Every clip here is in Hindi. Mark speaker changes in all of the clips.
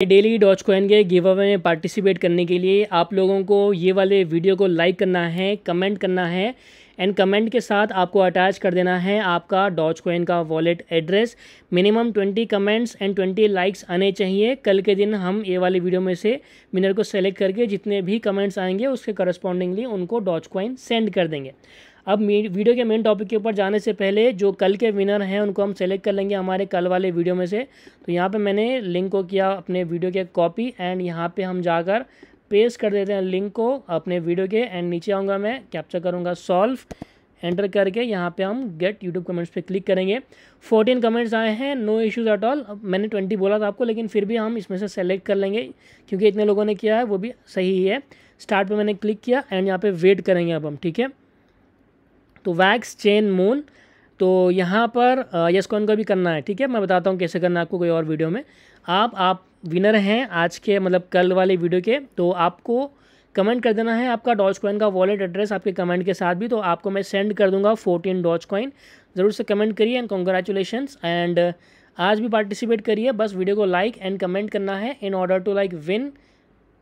Speaker 1: डेली डॉच कोइन के गिव अवे में पार्टिसिपेट करने के लिए आप लोगों को ये वाले वीडियो को लाइक करना है कमेंट करना है। एंड कमेंट के साथ आपको अटैच कर देना है आपका डॉच कोइन का wallet address minimum twenty comments and twenty likes आने चाहिए। कल के दिन हम ये वाले वीडियो में से विनर को सेलेक्ट करके जितने भी कमेंट्स आएँगे, उसके करस्पॉन्डिंगली उनको डॉच कोइन सेंड कर देंगे। अब वीडियो के मेन टॉपिक के ऊपर जाने से पहले जो कल के विनर हैं, उनको हम सेलेक्ट कर लेंगे हमारे कल वाले वीडियो में से। तो यहाँ पे मैंने लिंक को किया अपने वीडियो के कॉपी एंड यहाँ पे हम जाकर पेस्ट कर देते हैं लिंक को अपने वीडियो के एंड नीचे आऊँगा मैं कैप्चर करूँगा सॉल्व एंटर करके यहाँ पे हम गेट यूट्यूब कमेंट्स पे क्लिक करेंगे। फोर्टीन कमेंट्स आए हैं नो इश्यूज़ एट ऑल मैंने ट्वेंटी बोला था आपको, लेकिन फिर भी हम इसमें से सेलेक्ट कर लेंगे, क्योंकि इतने लोगों ने किया है, वो भी सही है स्टार्ट पे मैंने क्लिक किया एंड यहाँ पे वेट करेंगे अब हम, ठीक है? तो वैक्स चेन मून तो यहाँ पर यस कौन का भी करना है, ठीक है? मैं बताता हूँ कैसे करना है आपको कोई और वीडियो में। आप आप विनर हैं आज के मतलब कल वाले वीडियो के तो आपको कमेंट कर देना है आपका डॉच कॉइन का वॉलेट एड्रेस आपके कमेंट के साथ भी तो आपको मैं सेंड कर दूँगा फोर्टीन डॉच कॉइन ज़रूर से कमेंट करिए एंड कॉन्ग्रेचुलेशन एंड आज भी पार्टिसिपेट करिए, बस वीडियो को लाइक एंड कमेंट करना है in order to like win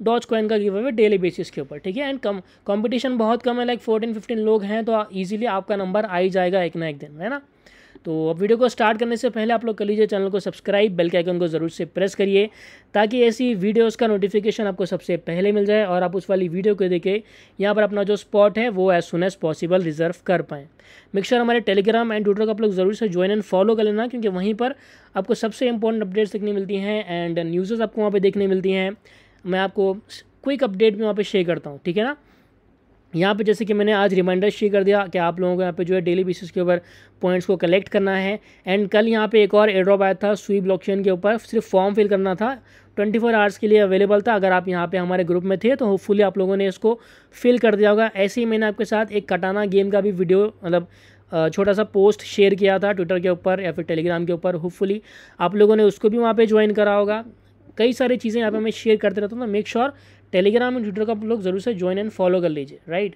Speaker 1: Doch coin का गिव अवे डेली बेसिस के ऊपर, ठीक है? एंड कम कॉम्पिटिशन बहुत कम है लाइक फोर्टीन फिफ्टीन लोग हैं तो ईजिली आपका नंबर आ ही जाएगा एक ना एक दिन, है ना? तो अब वीडियो को स्टार्ट करने से पहले आप लोग कर लीजिए चैनल को सब्सक्राइब, बेल के आइकन को ज़रूर से प्रेस करिए, ताकि ऐसी वीडियोस का नोटिफिकेशन आपको सबसे पहले मिल जाए और आप उस वाली वीडियो को देखें, यहाँ पर अपना जो स्पॉट है, वो as soon as possible reserve कर पाएँ। मिक्सर हमारे टेलीग्राम एंड ट्विटर को आप लोग ज़रूर से ज्वाइन एंड फॉलो कर लेना, क्योंकि वहीं पर आपको सबसे इंपॉर्टेंट अपडेट्स देखने मिलती हैं एंड न्यूज़ आपको वहाँ पर देखने मिलती हैं। मैं आपको क्विक अपडेट भी वहाँ पे शेयर करता हूँ, ठीक है ना? यहाँ पे जैसे कि मैंने आज रिमाइंडर शेयर कर दिया कि आप लोगों को यहाँ पे जो है डेली बेसिस के ऊपर पॉइंट्स को कलेक्ट करना है। एंड कल यहाँ पे एक और एड्रॉप आया था स्वी ब्लॉकचेन के ऊपर, सिर्फ़ फॉर्म फिल करना था। ट्वेंटी फोर आवर्स के लिए अवेलेबल था, अगर आप यहाँ पे हमारे ग्रुप में थे तो होपफुली आप लोगों ने इसको फिल कर दिया होगा। ऐसे ही मैंने आपके साथ एक कटाना गेम का भी वीडियो मतलब छोटा सा पोस्ट शेयर किया था ट्विटर के ऊपर या फिर टेलीग्राम के ऊपर होपफुली आप लोगों ने उसको भी वहाँ पर ज्वाइन करा होगा। कई सारी चीज़ें यहाँ पे मैं शेयर करते रहता हूँ तो make sure Telegram and Twitter को आप लोग ज़रूर से ज्वाइन एंड फॉलो कर लीजिए राइट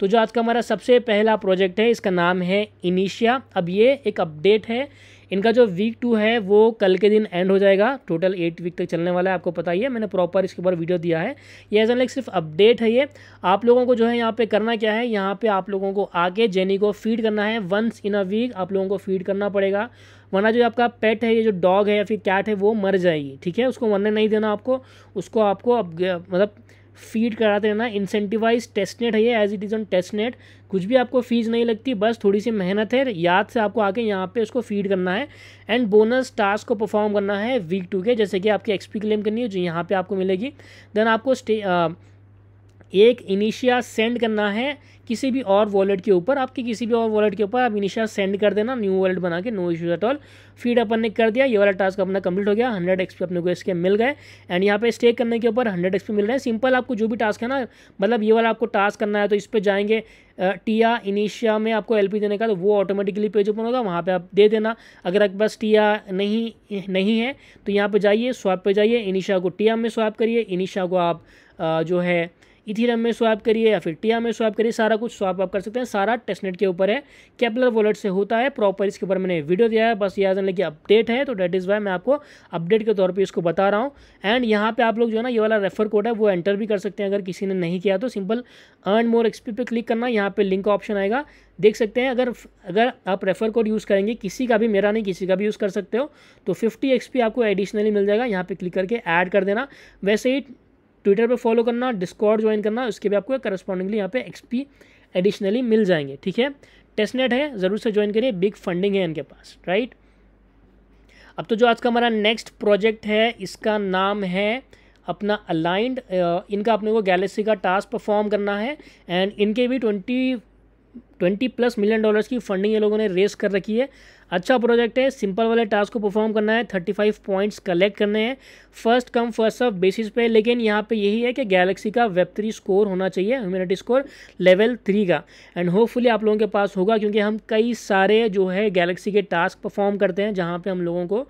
Speaker 1: तो जो आज का हमारा सबसे पहला प्रोजेक्ट है, इसका नाम है इनिशिया अब ये एक अपडेट है इनका जो वीक टू है, वो कल के दिन एंड हो जाएगा। टोटल एट वीक तक चलने वाला है, आपको पता ही है। मैंने प्रॉपर इसके ऊपर वीडियो दिया है। ये एज एन लाइक सिर्फ़ अपडेट है ये। आप लोगों को जो है यहाँ पे करना क्या है? यहाँ पे आप लोगों को आके जेनी को फ़ीड करना है। वंस इन अ वीक आप लोगों को फ़ीड करना पड़ेगा। वरना जो आपका पेट है, ये जो डॉग है या फिर कैट है, वो मर जाएगी। ठीक है? उसको मरने नहीं देना आपको। उसको आपको मतलब फ़ीड कराते रहना इंसेंटिवाइज टेस्टनेट है ये as it is on testnet कुछ भी आपको फ़ीस नहीं लगती, बस थोड़ी सी मेहनत है, याद से आपको आके यहाँ पे उसको फ़ीड करना है। एंड बोनस टास्क को परफॉर्म करना है वीक टू के, जैसे कि आपकी एक्सपी क्लेम करनी है, जो यहाँ पे आपको मिलेगी। देन आपको स्टे एक इनिशिया सेंड करना है किसी भी और वॉलेट के ऊपर, आपके किसी भी और वॉलेट के ऊपर आप इनिशिया सेंड कर देना न्यू वॉलेट बना के no issues at all feed अपन ने कर दिया, ये वाला टास्क अपना कंप्लीट हो गया हंड्रेड एक्सपी अपने को इसके मिल गए। एंड यहाँ पे स्टे करने के ऊपर हंड्रेड एक्सपी मिल रहे हैं। सिंपल आपको जो भी टास्क है ना मतलब ये वाला आपको टास्क करना है तो इस पर जाएँगे टिया इनिशिया में आपको एलपी देने का तो वो ऑटोमेटिकली पेज ओपन होगा, वहाँ पर आप दे देना। अगर आपके पास टिया नहीं नहीं है तो यहाँ पर जाइए स्वाप पर जाइए इनिशिया को टिया में स्वाप करिए इनिशिया को आप जो है इथीरम में स्वाप करिए या फिर टिया में स्वाप करिए, सारा कुछ स्वाप आप कर सकते हैं। सारा टेस्टनेट के ऊपर है। कैपलर वॉलेट से होता है प्रॉपर इसके ऊपर मैंने वीडियो दिया है, बस याद की अपडेट है तो डेट इज़ वाई मैं आपको अपडेट के तौर पर इसको बता रहा हूँ। एंड यहाँ पे आप लोग जो है ना, ये वाला रेफर कोड है, वो एंटर भी कर सकते हैं अगर किसी ने नहीं किया तो सिंपल अर्न मोर एक्सपी पे क्लिक करना, यहाँ पे लिंक ऑप्शन आएगा। देख सकते हैं, अगर अगर आप रेफर कोड यूज़ करेंगे, किसी का भी, मेरा नहीं, किसी का भी यूज़ कर सकते हो तो फिफ्टी एक्सपी आपको एडिशनली मिल जाएगा। यहाँ पे क्लिक करके ऐड कर देना। वैसे ही ट्विटर पे फॉलो करना डिस्कॉर्ड ज्वाइन करना, उसके भी आपको करस्पॉन्डिंगली यहाँ पे एक्सपी एडिशनली मिल जाएँगे, ठीक है? टेस्टनेट है, ज़रूर से ज्वाइन करिए बिग फंडिंग है इनके पास राइट अब तो जो आज का हमारा नेक्स्ट प्रोजेक्ट है, इसका नाम है अपना अलाइंड इनका अपने को गैलेक्सी का टास्क परफॉर्म करना है एंड इनके भी twenty twenty plus million dollars की फंडिंग ये लोगों ने रेस कर रखी है। अच्छा प्रोजेक्ट है, सिंपल वाले टास्क को परफॉर्म करना है थर्टी फाइव पॉइंट्स कलेक्ट करने हैं। First come first serve basis पे, लेकिन यहाँ पे यही है कि गैलेक्सी का वेब थ्री स्कोर होना चाहिए ह्यूमिनिटी स्कोर लेवल थ्री का। एंड होपफुली आप लोगों के पास होगा, क्योंकि हम कई सारे जो है गैलेक्सी के टास्क परफॉर्म करते हैं, जहाँ पर हम लोगों को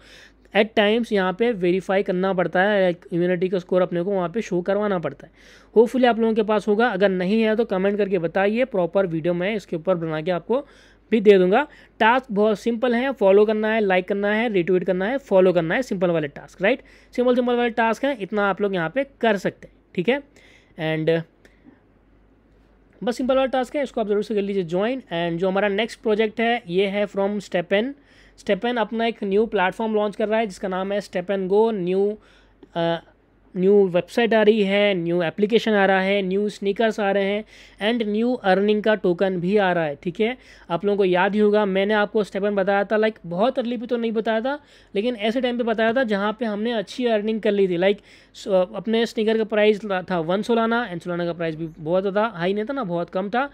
Speaker 1: एट टाइम्स यहाँ पे वेरीफाई करना पड़ता है इम्यूनिटी का स्कोर अपने को वहाँ पे शो करवाना पड़ता है। होपफुली आप लोगों के पास होगा। अगर नहीं है तो कमेंट करके बताइए प्रॉपर वीडियो मैं इसके ऊपर बना के आपको भी दे दूँगा। टास्क बहुत सिंपल है फॉलो करना है लाइक करना है रिट्वीट करना है फॉलो करना है सिंपल वाले टास्क राइट सिंपल सिंपल वाले टास्क हैं, इतना आप लोग यहाँ पे कर सकते हैं, ठीक है? एंड बस सिंपल वाला टास्क है, इसको आप ज़रूर से कर लीजिए ज्वाइन एंड जो हमारा नेक्स्ट प्रोजेक्ट है, ये है फ्रॉम स्टेपन स्टेपन अपना एक न्यू प्लेटफॉर्म लॉन्च कर रहा है, जिसका नाम है Stepn Go. New new website आ रही है न्यू एप्लीकेशन आ रहा है न्यू स्नीकर्स आ रहे हैं एंड न्यू अर्निंग का टोकन भी आ रहा है, ठीक है? आप लोगों को याद ही होगा, मैंने आपको स्टेपन बताया था लाइक बहुत अर्ली भी तो नहीं बताया था, लेकिन ऐसे टाइम पे बताया था जहाँ पे हमने अच्छी अर्निंग कर ली थी। लाइक अपने स्नीकर का प्राइस था वन सोलाना एंड सोलाना का प्राइस भी बहुत ज़्यादा हाई नहीं था ना, बहुत कम था।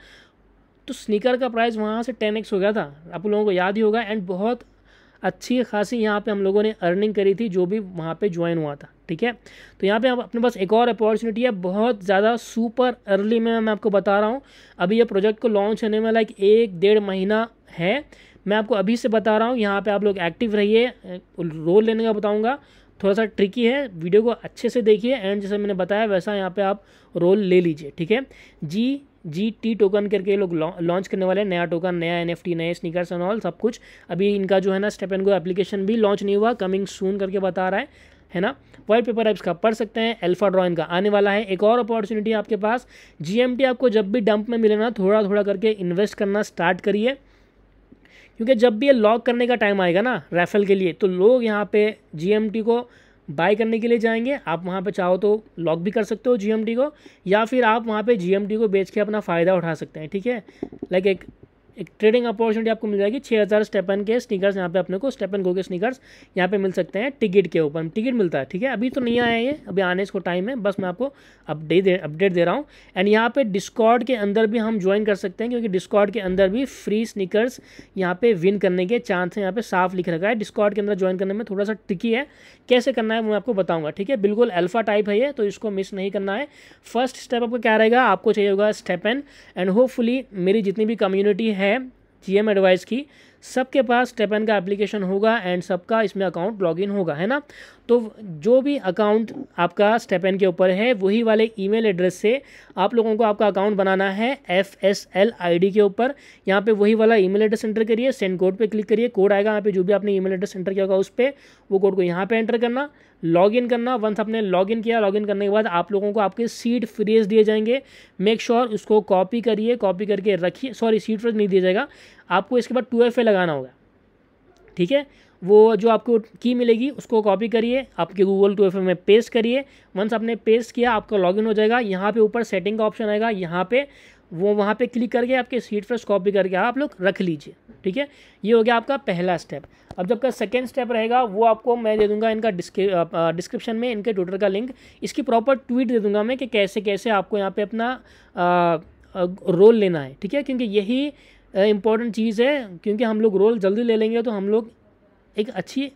Speaker 1: तो स्नीकर का प्राइस वहाँ से टेन एक्स हो गया था। आप लोगों को याद ही होगा एंड बहुत अच्छी खासी यहाँ पे हम लोगों ने अर्निंग करी थी जो भी वहाँ पे ज्वाइन हुआ था, ठीक है? तो यहाँ पे अपने पास एक और अपॉर्चुनिटी है, बहुत ज़्यादा सुपर अर्ली में मैं आपको बता रहा हूँ। अभी ये प्रोजेक्ट को लॉन्च होने में लाइक एक डेढ़ महीना है। मैं आपको अभी से बता रहा हूँ, यहाँ पे आप लोग एक्टिव रहिए, रोल लेने का बताऊँगा। थोड़ा सा ट्रिकी है वीडियो को अच्छे से देखिए एंड जैसे मैंने बताया, वैसा यहाँ पे आप रोल ले लीजिए, ठीक है? जी जी टी टोकन करके लोग लॉन्च करने वाले हैं, नया टोकन नया एनएफटी नए स्निकर्स एंड ऑल सब कुछ। अभी इनका जो है ना स्टेप एंड गो एप्लीकेशन भी लॉन्च नहीं हुआ कमिंग सून करके बता रहा है है ना? वाइट पेपर ऐप्स का पढ़ सकते हैं एल्फा ड्रॉइंग का आने वाला है। एक और अपॉर्चुनिटी आपके पास जीएमटी आपको जब भी डंप में मिले ना थोड़ा थोड़ा करके इन्वेस्ट करना स्टार्ट करिए। क्योंकि जब भी ये लॉक करने का टाइम आएगा ना राइफल के लिए तो लोग यहाँ पे जीएमटी को बाय करने के लिए जाएँगे। आप वहाँ पे चाहो तो लॉक भी कर सकते हो जीएमडी को, या फिर आप वहाँ पे जीएमडी को बेच के अपना फ़ायदा उठा सकते हैं, ठीक है? लाइक एक एक ट्रेडिंग अपॉर्चुनिटी आपको मिल जाएगी। छः हज़ार स्टेपन के स्निकर्स यहाँ पे अपने को स्टेपन गो के स्निकर्स यहाँ पे मिल सकते हैं टिकट के ऊपर। टिकट मिलता है, ठीक है? अभी तो नहीं आया ये, अभी आने इसको टाइम है, बस मैं आपको अपडेट दे अपडेट दे रहा हूँ। एंड यहाँ पे डिस्कॉर्ड के अंदर भी हम ज्वाइन कर सकते हैं, क्योंकि डिस्कॉर्ड के अंदर भी फ्री स्निकर्स यहाँ पे विन करने के चांस है, यहाँ पे साफ़ लिख रखा है। डिस्कॉर्ड के अंदर ज्वाइन करने में थोड़ा सा टिकी है। कैसे करना है मैं आपको बताऊँगा, ठीक है? बिल्कुल अल्फ़ा टाइप है ये तो इसको मिस नहीं करना है। फ़र्स्ट स्टेप आपको क्या रहेगा? आपको चाहिए होगा स्टेपन एंड होपफुली मेरी जितनी भी कम्युनिटी है जीएम एडवाइस की। सबके पास स्टेपन का एप्लीकेशन होगा एंड सबका इसमें अकाउंट लॉगिन होगा, है ना? तो जो भी अकाउंट आपका स्टेपन के ऊपर है, वही वाले ईमेल एड्रेस से आप लोगों को आपका अकाउंट बनाना है F S L I D के ऊपर। यहाँ पे वही वाला ईमेल एड्रेस एंटर करिए सेंड कोड पे क्लिक करिए। कोड आएगा यहाँ पे जो भी आपने ईमेल एड्रेस एंटर किया होगा उस पर वो कोड को यहाँ पे एंटर करना। लॉगिन करना। वंस आपने लॉगिन किया लॉगिन करने के बाद आप लोगों को आपके सीट फ्रेज दिए जाएँगे। मेक श्योर sure उसको कॉपी करिए कॉपी करके रखिए। सॉरी सीट फ्रेज नहीं दिया जाएगा। आपको इसके बाद टू एफ़ ए लगाना होगा। ठीक है? वो जो आपको की मिलेगी, उसको कॉपी करिए, आपके गूगल टू एफ़ ए में पेस्ट करिए। वंस आपने पेस्ट किया, आपका लॉगिन हो जाएगा। यहाँ पे ऊपर सेटिंग का ऑप्शन आएगा। यहाँ पे वो, वहाँ पे क्लिक करके आपके सीट फ्रेश कॉपी करके आप लोग रख लीजिए। ठीक है? ये हो गया आपका पहला स्टेप अब जब का सेकेंड स्टेप रहेगा, वो आपको मैं दे दूँगा इनका डिस्क्रिप्शन में, इनके ट्विटर का लिंक इसकी प्रॉपर ट्वीट दे दूँगा मैं कि कैसे कैसे आपको यहाँ पे अपना रोल लेना है। ठीक है? क्योंकि यही इंपॉर्टेंट चीज़ है, क्योंकि हम लोग रोल जल्दी ले लेंगे तो हम लोग एक अच्छी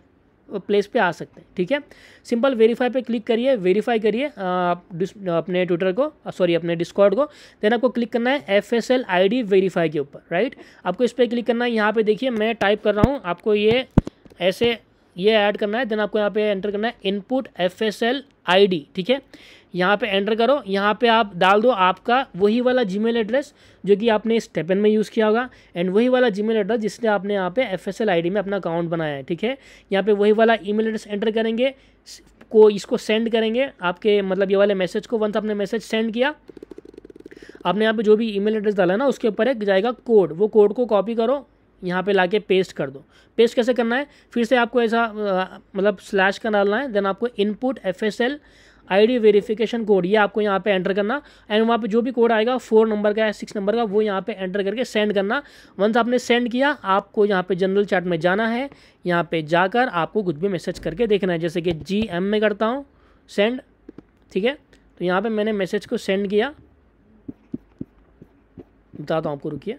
Speaker 1: प्लेस पे आ सकते हैं, ठीक है? सिंपल वेरीफाई पे क्लिक करिए वेरीफाई करिए अपने ट्विटर को सॉरी अपने डिस्कॉर्ड को देन आपको क्लिक करना है F S L I D verify के ऊपर राइट आपको इस पर क्लिक करना है, यहाँ पे देखिए मैं टाइप कर रहा हूँ, आपको ये, ऐसे ये ऐड करना है देन आपको यहाँ पे एंटर करना है input F S L I D ठीक है? यहाँ पे एंटर करो, यहाँ पे आप डाल दो आपका वही वाला जीमेल एड्रेस जो कि आपने स्टेपन में यूज़ किया होगा एंड वही वाला जीमेल एड्रेस जिसने आपने यहाँ पे एफ़ एस में अपना अकाउंट बनाया है, ठीक है? यहाँ पे वही वाला ईमेल एड्रेस एंटर करेंगे को इसको सेंड करेंगे, आपके मतलब ये वाले मैसेज को वंस आपने मैसेज सेंड किया, आपने यहाँ पे जो भी ईमेल एड्रेस डाला ना, उसके ऊपर एक जाएगा कोड वो कोड को कॉपी करो, यहाँ पे लाके पेस्ट कर दो। पेस्ट कैसे करना है? फिर से आपको ऐसा मतलब स्लैश का डालना है देन आपको input F S L ID verification code, ये आपको यहाँ पे एंटर करना। एंड वहाँ पे जो भी कोड आएगा, फोर नंबर का या सिक्स नंबर का, वो यहाँ पे एंटर करके सेंड करना। वंस आपने सेंड किया, आपको यहाँ पे जनरल चैट में जाना है। यहाँ पे जाकर आपको कुछ भी मैसेज करके देखना है। जैसे कि जी एम में करता हूँ, सेंड, ठीक है? तो यहाँ पर मैंने मैसेज को सेंड किया। बताता हूँ आपको, रुकिए।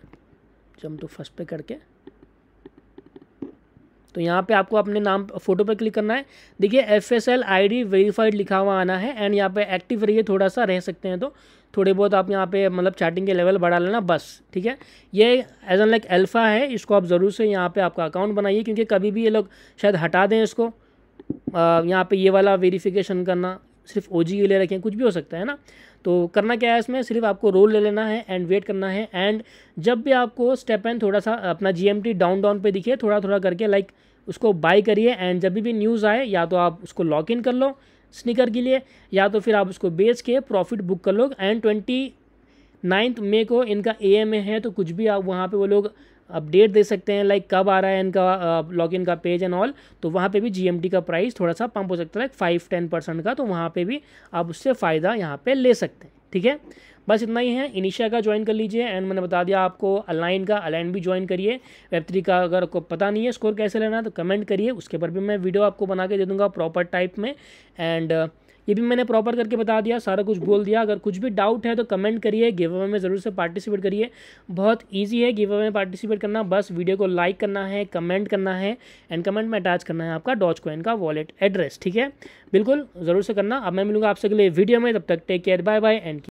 Speaker 1: जम तो फ़र्स्ट पे करके। तो यहाँ पे आपको अपने नाम फ़ोटो पर क्लिक करना है। देखिए F S L I D verified लिखा हुआ आना है एंड यहाँ पे एक्टिव रहिए थोड़ा सा रह सकते हैं तो। थोड़े बहुत आप यहाँ पे मतलब चैटिंग के लेवल बढ़ा लेना, बस, ठीक है? ये एज एन लाइक एल्फ़ा है, इसको आप ज़रूर से यहाँ पे आपका अकाउंट बनाइए, क्योंकि कभी भी ये लोग शायद हटा दें इसको। यहाँ पर ये वाला वेरीफिकेशन करना सिर्फ़ ओजी के लिए रखें, कुछ भी हो सकता है ना? तो करना क्या है इसमें? सिर्फ़ आपको रोल ले लेना है एंड वेट करना है एंड जब भी आपको स्टेप एंड थोड़ा सा अपना जीएमटी डाउन डाउन पे दिखे, थोड़ा थोड़ा करके लाइक उसको बाय करिए एंड जब भी न्यूज़ आए, या तो आप उसको लॉक इन कर लो स्निकर के लिए, या तो फिर आप उसको बेच के प्रॉफिट बुक कर लो एंड ट्वेंटी नाइन्थ मे को इनका एएमए है तो कुछ भी आप वहाँ पे वो लोग अपडेट दे सकते हैं लाइक कब आ रहा है इनका लॉग इन का पेज एंड ऑल तो वहाँ पे भी जी का प्राइस थोड़ा सा पंप हो सकता है फाइव टेन परसेंट का तो वहाँ पे भी आप उससे फ़ायदा यहाँ पे ले सकते हैं, ठीक है? बस इतना ही है इनिशिया का ज्वाइन कर लीजिए एंड मैंने बता दिया आपको अलाइन का अलाइन भी ज्वाइन करिए वेब थ्री का अगर आपको पता नहीं है स्कोर कैसे लेना है तो कमेंट करिए, उसके ऊपर भी मैं वीडियो आपको बना के दे दूँगा प्रॉपर टाइप में एंड ये भी मैंने प्रॉपर करके बता दिया, सारा कुछ बोल दिया। अगर कुछ भी डाउट है तो कमेंट करिए गिव अवे में ज़रूर से पार्टिसिपेट करिए। बहुत ईजी है गिव अवे में पार्टिसिपेट करना, बस वीडियो को लाइक करना है कमेंट करना है एंड कमेंट में अटैच करना है आपका डॉच कोइन का वॉलेट एड्रेस ठीक है? बिल्कुल, ज़रूर से करना। अब मैं मिलूँगा आपसे अगले वीडियो में, तब तक take care bye bye and